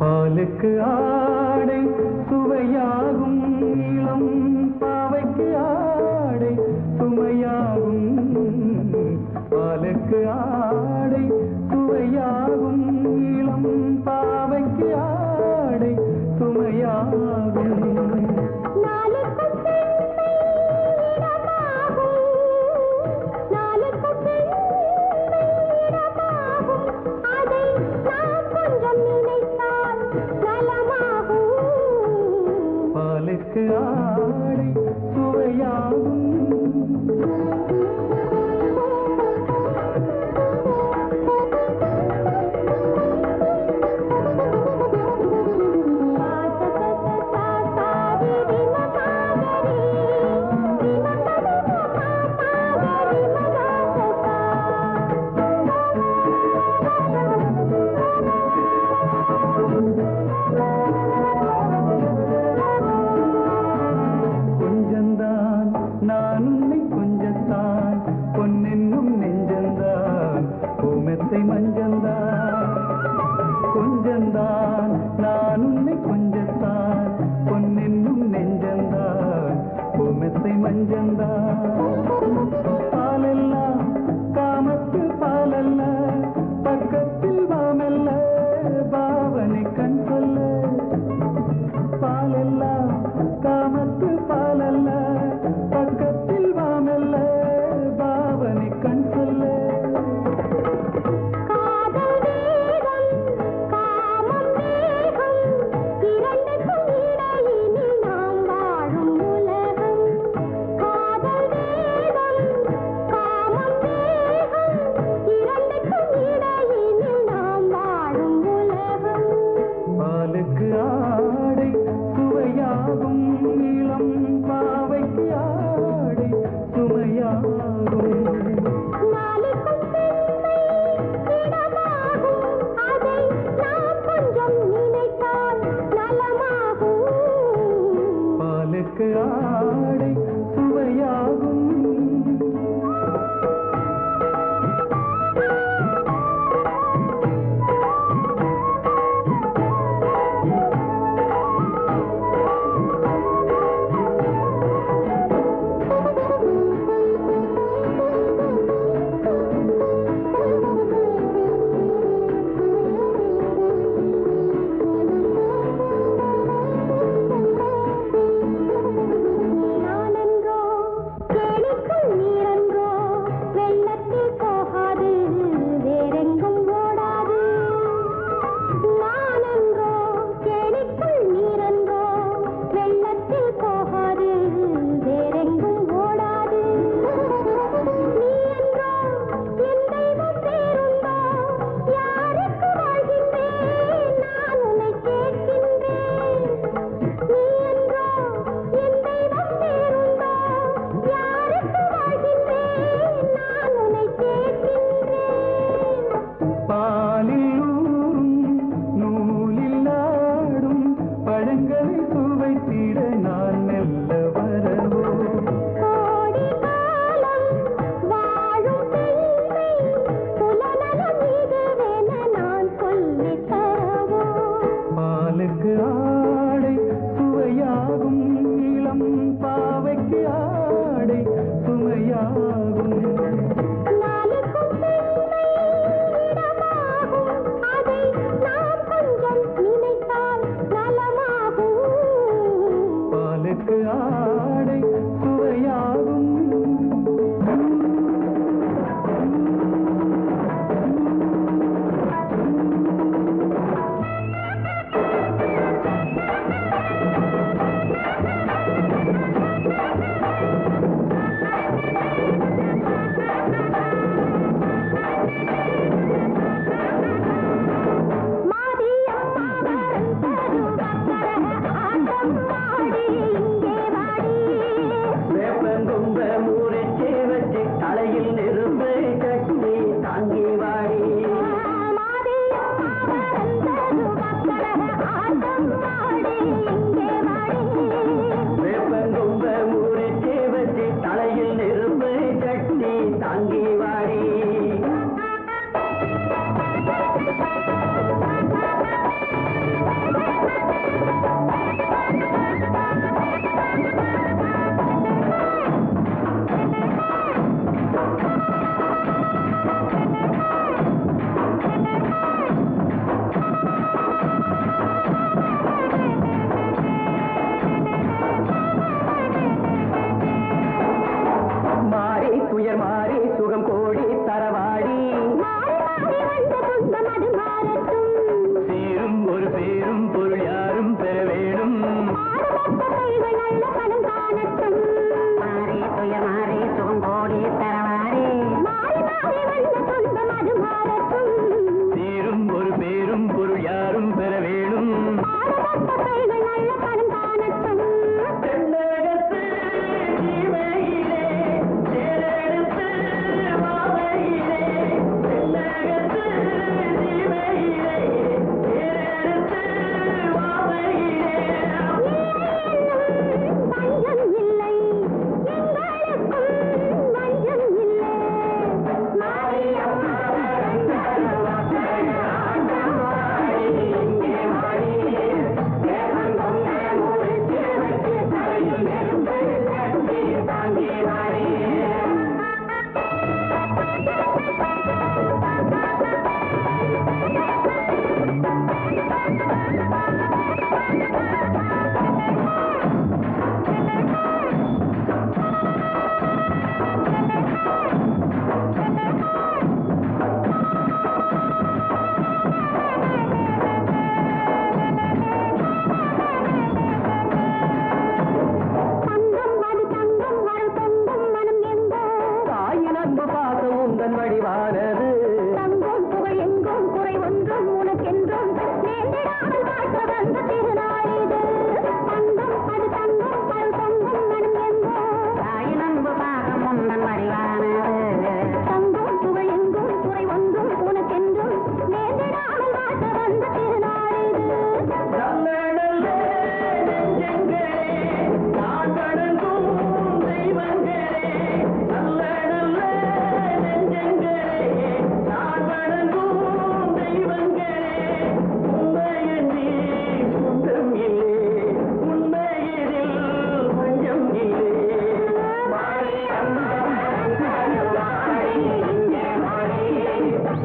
பாலுக்கு ஆடை சுவையாகும் இளம் பாவைக்கு ஆடை சுமையாகும் பாலுக்கு ஆடை சுவையாகும் இளம் பாவைக்கு ஆடை சுமையாகும். எனக்கு ஆடை சுவையாகும் ಯಾರು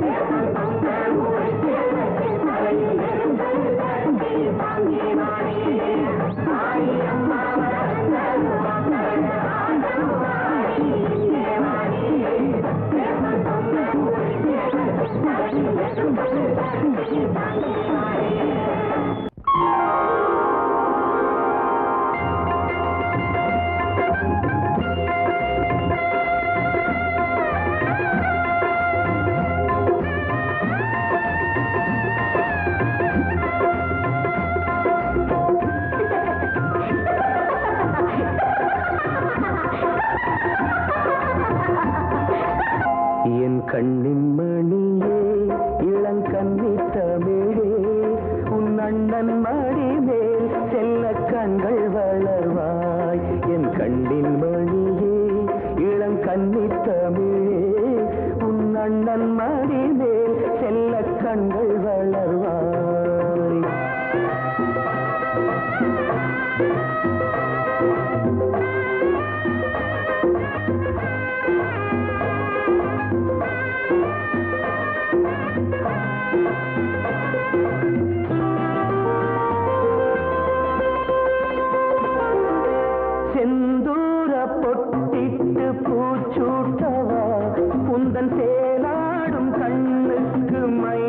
Yeah. சூட்டவா? உந்தன் சேலாடும் கண்ணுக்கு மை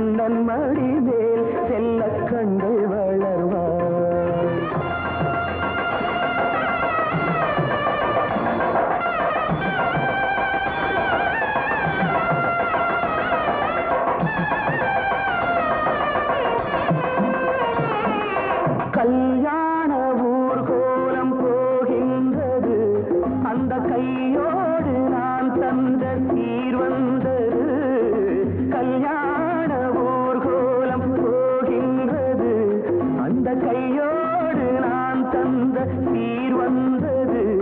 கண்ணன் மடிவேல் செல்ல கண்டு வளர்வார். கல்யாண கோலம் போகின்றது. அந்த கையோடு நான் தந்த தீர்வந்தது கல்யாண அந்த கையோடு நான் தந்த நீர் வந்தது.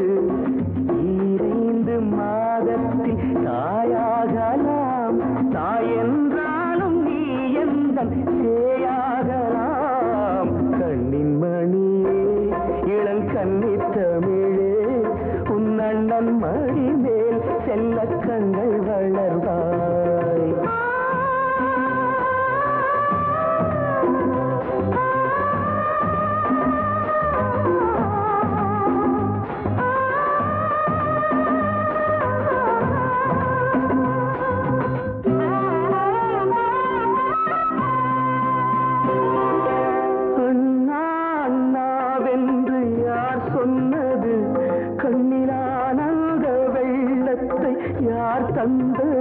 ஈரைந்து மாதத்தில் தாயாகலாம். தாய் என்றாலும் நீ எந்த சேயாகலாம். கண்ணின் மணியே இளங்கண்ணி தமிழே உன் அண்ணன் மணி மேல் செல்ல கண்கள் வளர்வார். தந்த